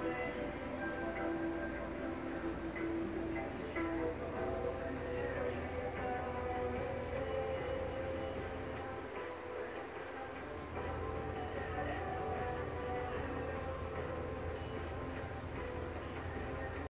はい。